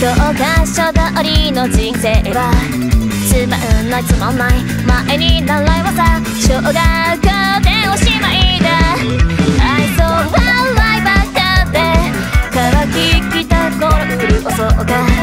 教科書通りの人生はつまんないつまんない前に習いはさ小学校でおしまいだ愛想笑いばっかで。から聞きた頃潤そうか。